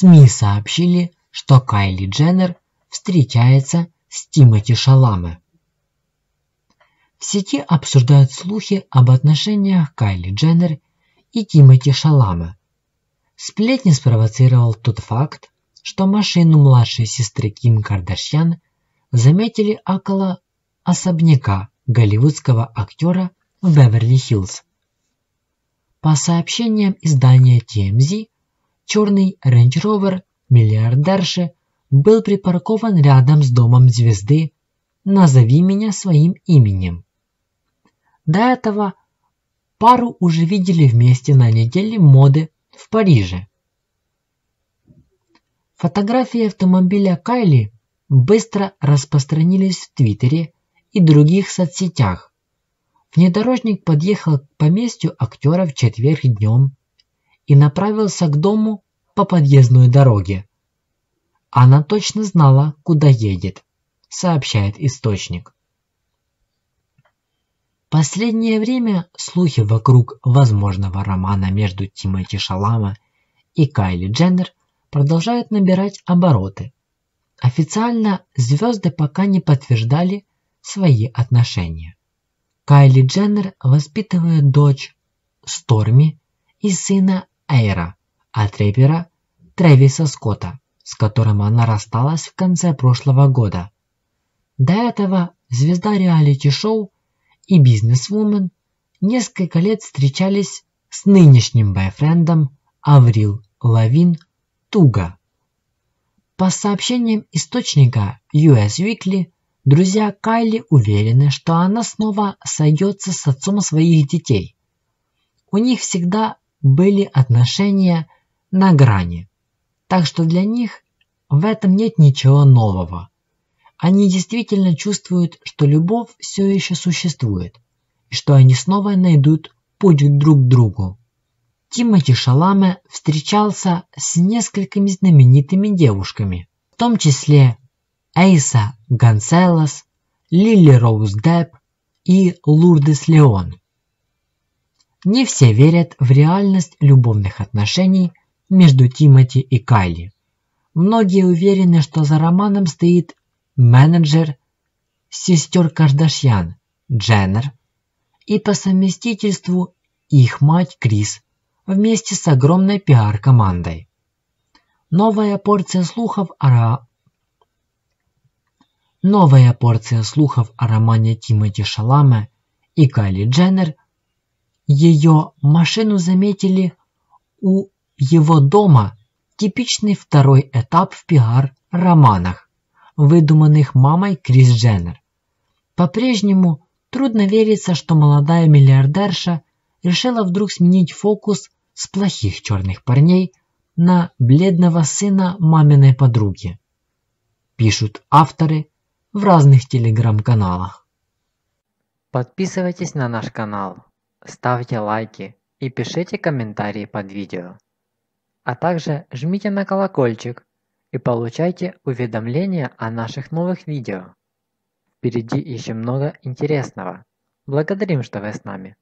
СМИ сообщили, что Кайли Дженнер встречается с Тимоти Шаламе. В сети обсуждают слухи об отношениях Кайли Дженнер и Тимоти Шаламе. Сплетни спровоцировал тот факт, что машину младшей сестры Ким Кардашьян заметили около особняка голливудского актера в Беверли-Хиллз. По сообщениям издания TMZ, черный Range Rover миллиардерши был припаркован рядом с домом звезды «Назови меня своим именем». До этого пару уже видели вместе на неделе моды в Париже. Фотографии автомобиля Кайли быстро распространились в Твиттере и других соцсетях. Внедорожник подъехал к поместью актера в четверг днем и направился к дому по подъездной дороге. Она точно знала, куда едет, сообщает источник. Последнее время слухи вокруг возможного романа между Тимоти Шалама и Кайли Дженнер продолжают набирать обороты. Официально звезды пока не подтверждали свои отношения. Кайли Дженнер воспитывает дочь Сторми и сына Эйра от рэпера Трэвиса Скотта, с которым она рассталась в конце прошлого года. До этого звезда реалити-шоу и бизнесвумен несколько лет встречались с нынешним бойфрендом Аврил Лавин Туга. По сообщениям источника US Weekly, друзья Кайли уверены, что она снова сойдется с отцом своих детей. У них всегда были отношения на грани, так что для них в этом нет ничего нового. Они действительно чувствуют, что любовь все еще существует, и что они снова найдут путь друг к другу. Тимоти Шаламе встречался с несколькими знаменитыми девушками, в том числе Эйса Гонселес, Лили Роуз Депп и Лурдес Леон. Не все верят в реальность любовных отношений между Тимоти и Кайли. Многие уверены, что за романом стоит менеджер сестер Кардашьян Дженнер и по совместительству их мать Крис вместе с огромной пиар-командой. Новая порция слухов о Новая порция слухов о романе Тимоти Шаламе и Кайли Дженнер ее машину заметили у его дома типичный второй этап в пиар-романах, выдуманных мамой Крис Дженнер. По-прежнему трудно вериться, что молодая миллиардерша решила вдруг сменить фокус с плохих черных парней на бледного сына маминой подруги. Пишут авторы в разных телеграм-каналах. Подписывайтесь на наш канал ставьте лайки и пишите комментарии под видео. А также жмите на колокольчик и получайте уведомления о наших новых видео. Впереди еще много интересного. Благодарим, что вы с нами.